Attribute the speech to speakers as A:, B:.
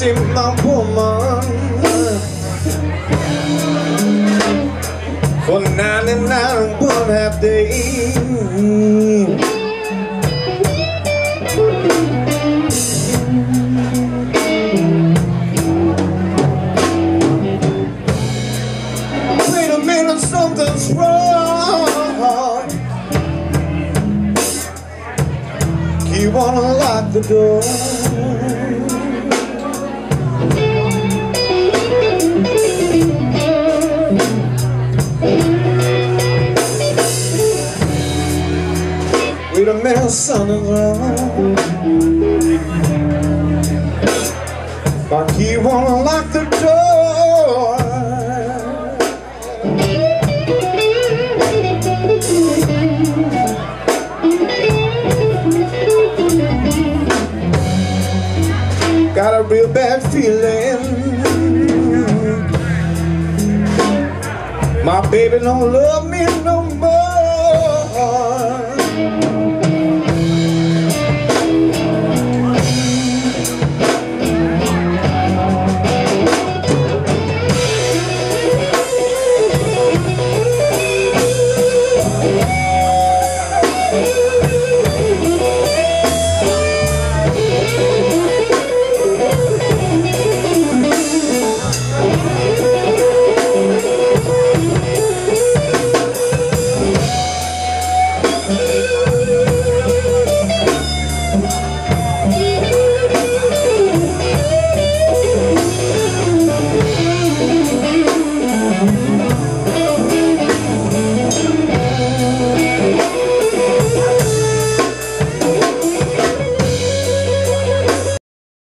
A: see my woman for 99 one half day. Wait a minute, something's wrong. You wanna lock the door. Wait a minute, son of a But you wanna lock the door. Got a real bad feeling. My baby don't love me